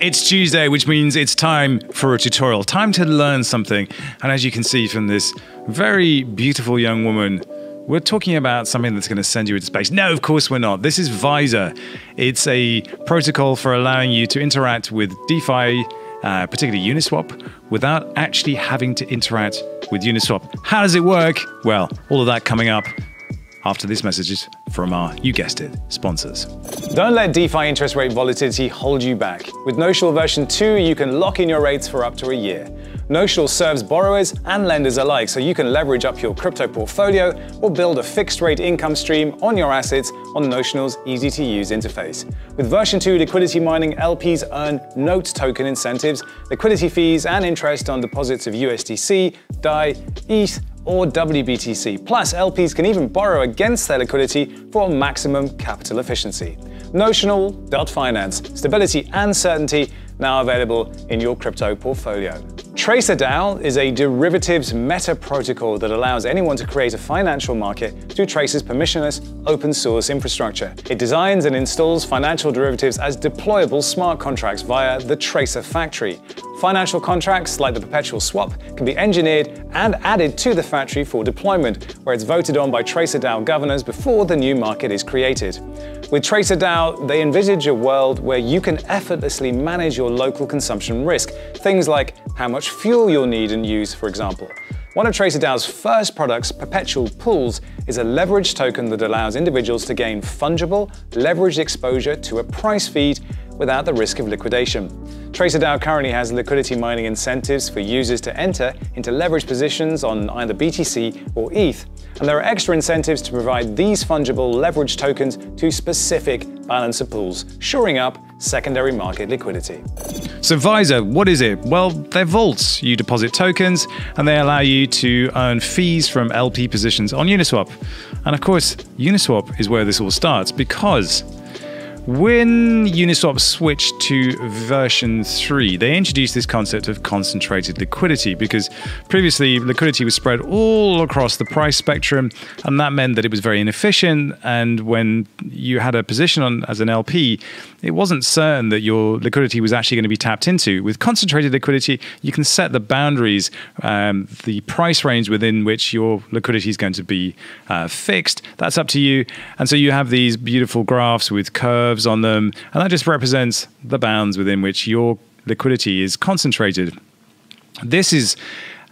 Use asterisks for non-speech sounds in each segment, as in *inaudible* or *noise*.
It's Tuesday, which means it's time for a tutorial, time to learn something. And as you can see from this very beautiful young woman, we're talking about something that's going to send you into space. No, of course we're not. This is Visor. It's a protocol for allowing you to interact with DeFi, uh, particularly Uniswap, without actually having to interact with Uniswap. How does it work? Well, all of that coming up after these messages from our, you guessed it, sponsors. Don't let DeFi interest rate volatility hold you back. With Notional version 2, you can lock in your rates for up to a year. Notional serves borrowers and lenders alike, so you can leverage up your crypto portfolio or build a fixed rate income stream on your assets on Notional's easy to use interface. With version 2 liquidity mining, LPs earn note token incentives, liquidity fees, and interest on deposits of USDC, DAI, ETH, or WBTC. Plus, LPs can even borrow against their liquidity for maximum capital efficiency. Notional.finance, stability and certainty now available in your crypto portfolio. TracerDAO is a derivatives meta protocol that allows anyone to create a financial market through Tracer's permissionless open source infrastructure. It designs and installs financial derivatives as deployable smart contracts via the Tracer factory. Financial contracts, like the perpetual swap, can be engineered and added to the factory for deployment, where it's voted on by TracerDAO governors before the new market is created. With TracerDAO, they envisage a world where you can effortlessly manage your local consumption risk, things like how much fuel you'll need and use, for example. One of TracerDAO's first products, Perpetual Pools, is a leveraged token that allows individuals to gain fungible, leveraged exposure to a price feed without the risk of liquidation. TracerDAO currently has liquidity mining incentives for users to enter into leveraged positions on either BTC or ETH, and there are extra incentives to provide these fungible leverage tokens to specific balancer pools, shoring up secondary market liquidity. So, Visor, what is it? Well, they're vaults. You deposit tokens, and they allow you to earn fees from LP positions on Uniswap. And of course, Uniswap is where this all starts because when Uniswap switched to version 3, they introduced this concept of concentrated liquidity because previously liquidity was spread all across the price spectrum, and that meant that it was very inefficient. And when you had a position on as an LP, it wasn't certain that your liquidity was actually going to be tapped into. With concentrated liquidity, you can set the boundaries, um, the price range within which your liquidity is going to be uh, fixed. That's up to you. And so you have these beautiful graphs with curves on them, and that just represents the bounds within which your liquidity is concentrated. This is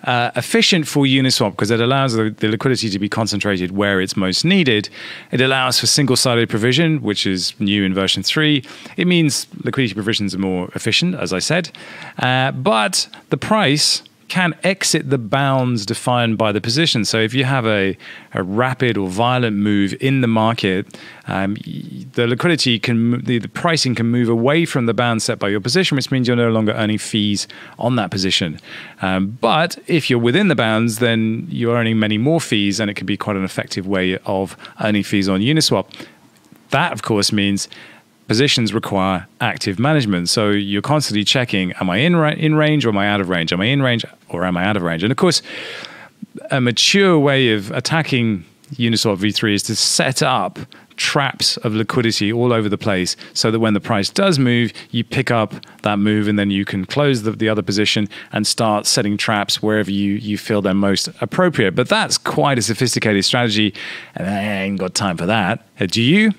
uh, efficient for Uniswap because it allows the, the, liquidity to be concentrated where it's most needed. It allows for single sided provision, which is new in version 3. It means liquidity provisions are more efficient, as I said. Uh, but the price can exit the bounds defined by the position. So if you have a, a rapid or violent move in the market, um, the liquidity can, the, the pricing can move away from the bound set by your position, which means you're no longer earning fees on that position. Um, but if you're within the bounds, then you're earning many more fees, and it can be quite an effective way of earning fees on Uniswap. That, of course, means positions require active management. So you're constantly checking: Am I in in range or am I out of range? Am I in range or am I out of range? And of course, a mature way of attacking Uniswap v3 is to set up traps of liquidity all over the place so that when the price does move, you pick up that move and then you can close the, the other position and start setting traps wherever you, you feel they're most appropriate. But that's quite a sophisticated strategy, and I ain't got time for that. Do you?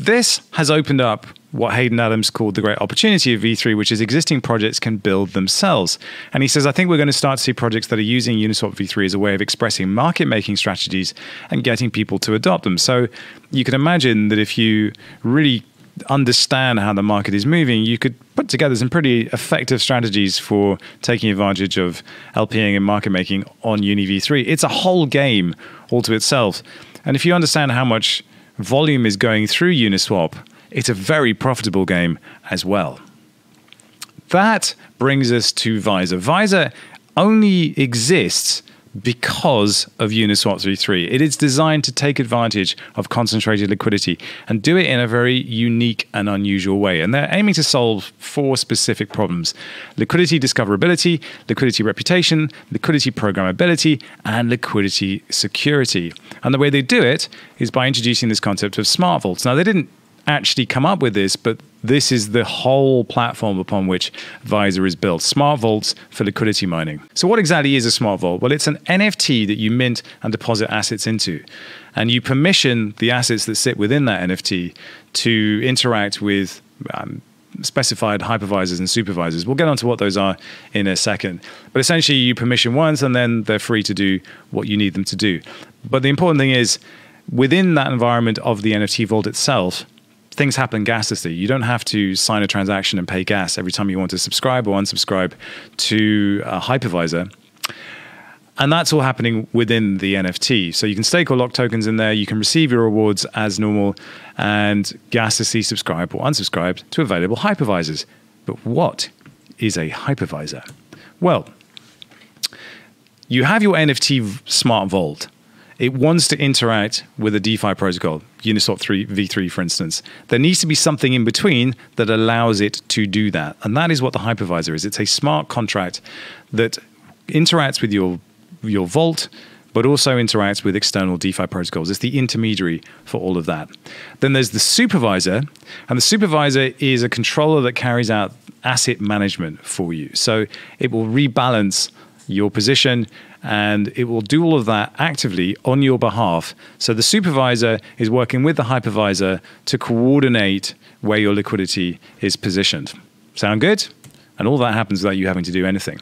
This has opened up what Hayden Adams called the great opportunity of V3, which is existing projects can build themselves. And he says, I think we're going to start to see projects that are using Uniswap V3 as a way of expressing market making strategies and getting people to adopt them. So you can imagine that if you really understand how the market is moving, you could put together some pretty effective strategies for taking advantage of LPing and market making on Uni V3. It's a whole game all to itself. And if you understand how much volume is going through Uniswap, it's a very profitable game as well. That brings us to Visor. Visor only exists because of Uniswap v3. It is designed to take advantage of concentrated liquidity and do it in a very unique and unusual way. And they're aiming to solve four specific problems liquidity discoverability, liquidity reputation, liquidity programmability, and liquidity security. And the way they do it is by introducing this concept of smart vaults. Now, they didn't actually come up with this, but this is the whole platform upon which Visor is built. Smart vaults for liquidity mining. So, what exactly is a smart vault? Well, it's an NFT that you mint and deposit assets into. And you permission the assets that sit within that NFT to interact with um, specified hypervisors and supervisors. We'll get onto what those are in a second. But essentially, you permission once and then they're free to do what you need them to do. But the important thing is, within that environment of the NFT vault itself, things happen gaslessly. You don't have to sign a transaction and pay gas every time you want to subscribe or unsubscribe to a hypervisor. And that's all happening within the NFT. So you can stake or lock tokens in there. You can receive your rewards as normal and gaslessly subscribe or unsubscribe to available hypervisors. But what is a hypervisor? Well, you have your NFT smart vault. It wants to interact with a DeFi protocol, Uniswap 3 v3 for instance. There needs to be something in between that allows it to do that. And that is what the hypervisor is. It's a smart contract that interacts with your your vault, but also interacts with external DeFi protocols. It's the intermediary for all of that. Then there's the supervisor, and the supervisor is a controller that carries out asset management for you. So it will rebalance your position and it will do all of that actively on your behalf. So the supervisor is working with the hypervisor to coordinate where your liquidity is positioned. Sound good? And all that happens without you having to do anything.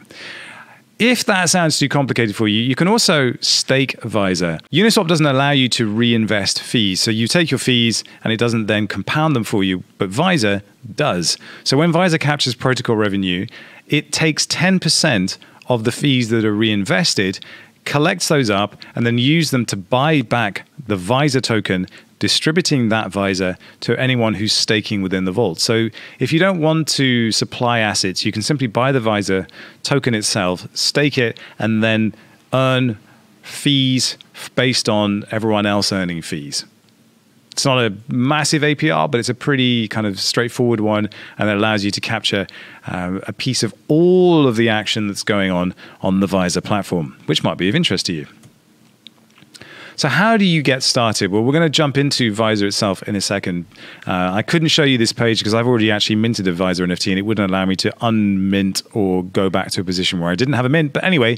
If that sounds too complicated for you, you can also stake Visor. Uniswap doesn't allow you to reinvest fees. So you take your fees and it doesn't then compound them for you, but Visor does. So when Visor captures protocol revenue, it takes 10% of the fees that are reinvested collects those up and then use them to buy back the Visor token distributing that Visor to anyone who's staking within the vault. So if you don't want to supply assets, you can simply buy the Visor token itself, stake it, and then earn fees based on everyone else earning fees. It's not a massive APR, but it's a pretty kind of straightforward one, and it allows you to capture um, a piece of all of the action that's going on on the Visor platform, which might be of interest to you. So, how do you get started? Well, we're going to jump into Visor itself in a second. Uh, I couldn't show you this page because I've already actually minted a Visor NFT and it wouldn't allow me to unmint or go back to a position where I didn't have a mint. But anyway,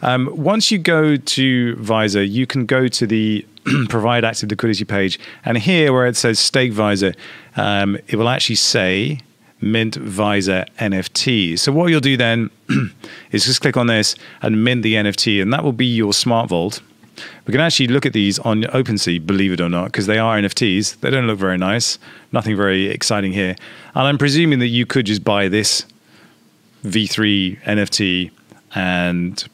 um, once you go to Visor, you can go to the *clears throat* provide active liquidity page. And here, where it says stake Visor, um, it will actually say mint Visor NFT. So, what you'll do then *clears throat* is just click on this and mint the NFT, and that will be your smart vault. We can actually look at these on OpenSea, believe it or not, because they are NFTs. They don't look very nice. Nothing very exciting here. And I'm presuming that you could just buy this V3 NFT and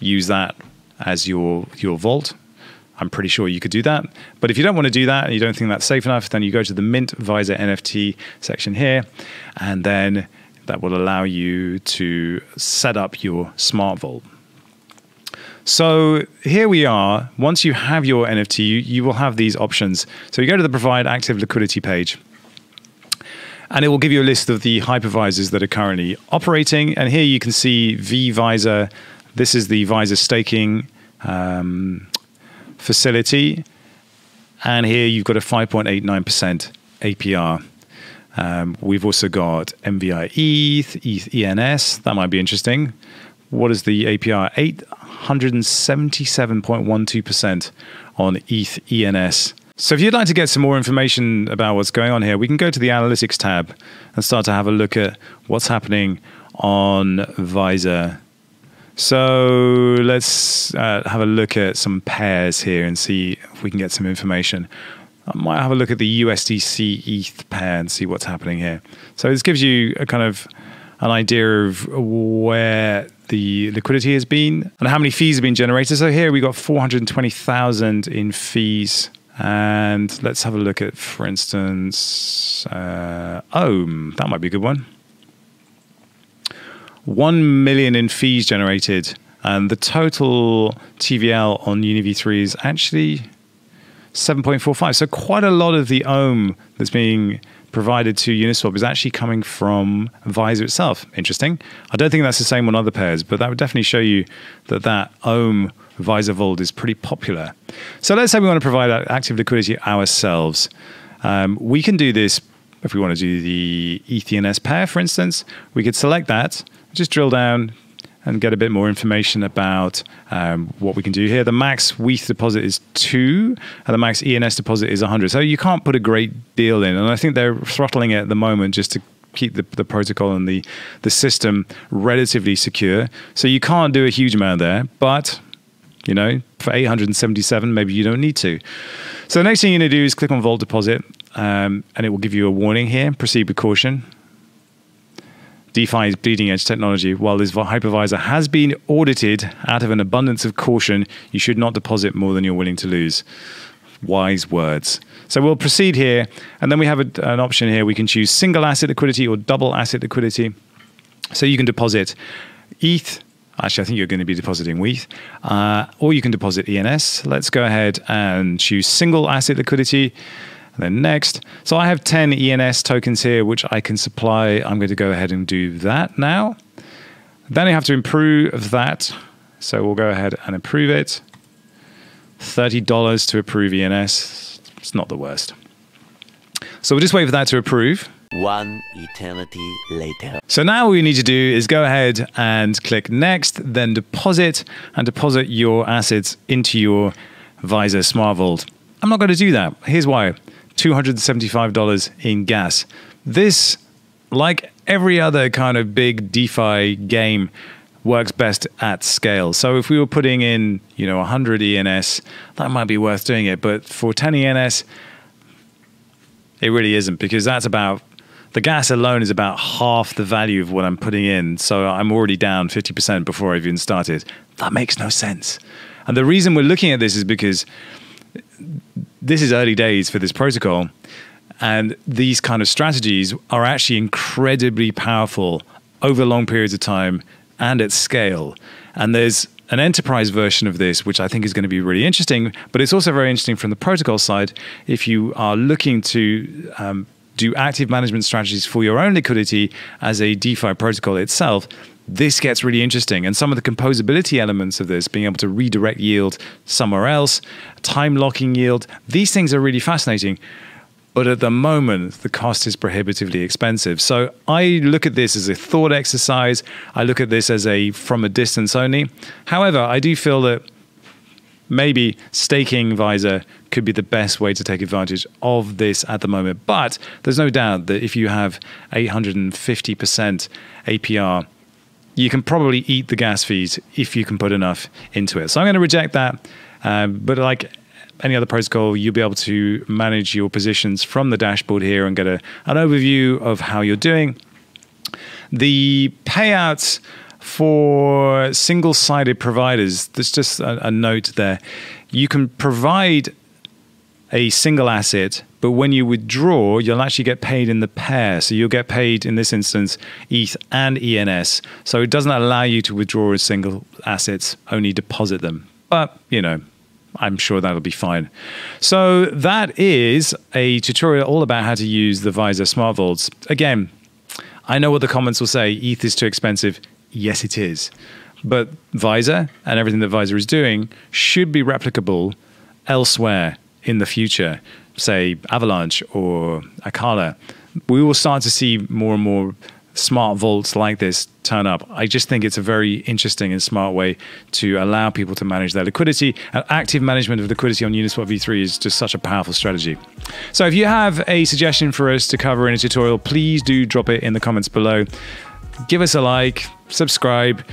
use that as your your vault. I'm pretty sure you could do that. But if you don't want to do that and you don't think that's safe enough, then you go to the Mint Visor NFT section here, and then that will allow you to set up your smart vault. So here we are. Once you have your NFT, you, you will have these options. So you go to the provide active liquidity page and it will give you a list of the hypervisors that are currently operating. And here you can see vVisor. This is the Visor staking um, facility. And here you've got a 5.89% APR. Um, we've also got MVI ETH, ETH ENS. That might be interesting. What is the APR? 877.12% on ETH ENS. So if you'd like to get some more information about what's going on here, we can go to the analytics tab and start to have a look at what's happening on Visor. So let's uh, have a look at some pairs here and see if we can get some information. I might have a look at the USDC ETH pair and see what's happening here. So this gives you a kind of an idea of where the liquidity has been and how many fees have been generated. So here we got 420,000 in fees. And let's have a look at, for instance, uh, Ohm. That might be a good one. 1 million in fees generated. And the total TVL on UniV3 is actually 7.45. So quite a lot of the Ohm that's being provided to Uniswap is actually coming from Visor itself. Interesting. I don't think that's the same on other pairs, but that would definitely show you that that Ohm Visor Vault is pretty popular. So let's say we want to provide active liquidity ourselves. Um, we can do this if we want to do the ETHNS pair, for instance. We could select that, just drill down and get a bit more information about um, what we can do here. The max WETH deposit is two, and the max ENS deposit is 100. So you can't put a great deal in. And I think they're throttling it at the moment just to keep the, the protocol and the, the system relatively secure. So you can't do a huge amount there, but you know, for 877, maybe you don't need to. So the next thing you're to do is click on Vault Deposit, um, and it will give you a warning here. Proceed with caution. DeFi is bleeding edge technology. While this hypervisor has been audited out of an abundance of caution, you should not deposit more than you're willing to lose. Wise words. So we'll proceed here, and then we have a, an option here. We can choose single asset liquidity or double asset liquidity. So you can deposit ETH. Actually, I think you're going to be depositing WETH, uh, or you can deposit ENS. Let's go ahead and choose single asset liquidity. And then next. So I have 10 ENS tokens here, which I can supply. I'm going to go ahead and do that now. Then I have to improve that. So we'll go ahead and approve it. $30 to approve ENS. It's not the worst. So we'll just wait for that to approve. One eternity later. So now what we need to do is go ahead and click next, then deposit and deposit your assets into your Visor Smart Vault. I'm not going to do that. Here's why. $275 in gas. This, like every other kind of big DeFi game, works best at scale. So if we were putting in, you know, 100 ENS, that might be worth doing it. But for 10 ENS, it really isn't because that's about the gas alone is about half the value of what I'm putting in. So I'm already down 50% before I've even started. That makes no sense. And the reason we're looking at this is because this is early days for this protocol. And these kind of strategies are actually incredibly powerful over long periods of time and at scale. And there's an enterprise version of this, which I think is going to be really interesting, but it's also very interesting from the protocol side. If you are looking to um, do active management strategies for your own liquidity as a DeFi protocol itself, this gets really interesting. And some of the composability elements of this, being able to redirect yield somewhere else, time locking yield, these things are really fascinating. But at the moment, the cost is prohibitively expensive. So I look at this as a thought exercise. I look at this as a from a distance only. However, I do feel that maybe staking Visor could be the best way to take advantage of this at the moment. But there's no doubt that if you have 850% APR, you can probably eat the gas fees if you can put enough into it. So I'm going to reject that. Um, but like any other protocol, you'll be able to manage your positions from the dashboard here and get a, an overview of how you're doing. The payouts for single sided providers, there's just a, a note there. You can provide a single asset, but when you withdraw, you'll actually get paid in the pair. So you'll get paid in this instance ETH and ENS. So it doesn't allow you to withdraw as single assets, only deposit them. But, you know, I'm sure that'll be fine. So that is a tutorial all about how to use the Visor Smart Vaults. Again, I know what the comments will say. ETH is too expensive. Yes, it is. But Visor and everything that Visor is doing should be replicable elsewhere in the future, say Avalanche or Acala, We will start to see more and more smart vaults like this turn up. I just think it's a very interesting and smart way to allow people to manage their liquidity. And active management of liquidity on Uniswap v3 is just such a powerful strategy. So if you have a suggestion for us to cover in a tutorial, please do drop it in the comments below. Give us a like, subscribe,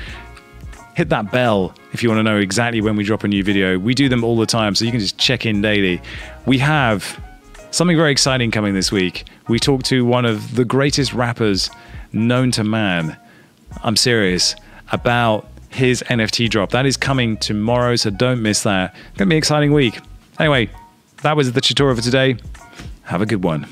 hit that bell if you want to know exactly when we drop a new video. We do them all the time, so you can just check in daily. We have something very exciting coming this week. We talked to one of the greatest rappers known to man. I'm serious about his NFT drop. That is coming tomorrow, so don't miss that. It's going to be an exciting week. Anyway, that was the tutorial for today. Have a good one.